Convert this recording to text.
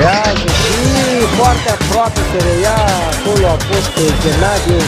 Iată, și foarte aproape să reia, acolo a fost Gennadiu,